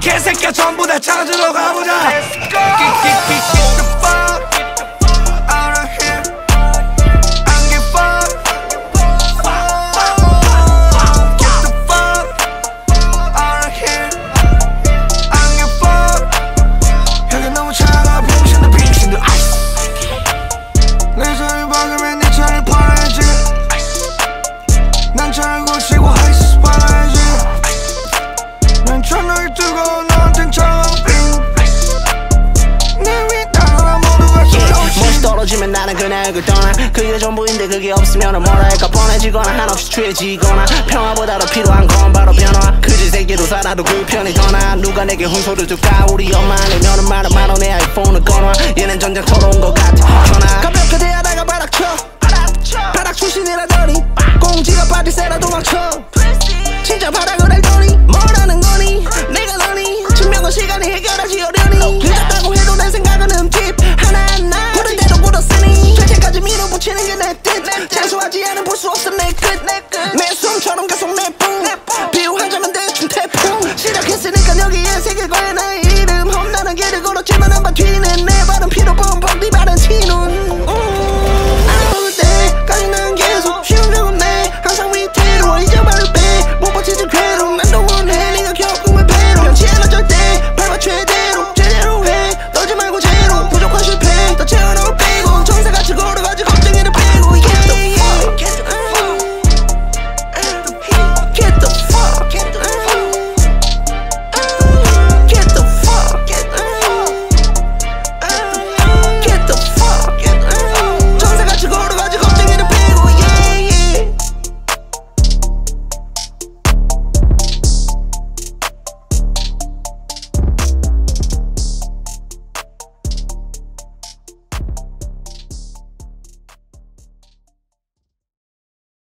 개새끼야 전부 다 찾으러 가보자. 천을 뜨거운 언젠처럼 떨어지면 나는 그날그 떠나. 그게 전부인데 그게 없으면 뭐라 할까. 뻔해지거나 한없이 취해지거나. 평화보다 더 필요한 건 바로 변화. 그지 세계로 살아도 불편히 떠나. 누가 내게 훈소를 줄까? 우리 엄마 아니면은 말은 말어 내 아이폰을 꺼놔. 얘는 전장 터러온 것 같아. 전화 가볍게 대하다가 바닥쳐. 바닥쳐. 바닥 출신이라더니. 공지가 빠질 새라 도망쳐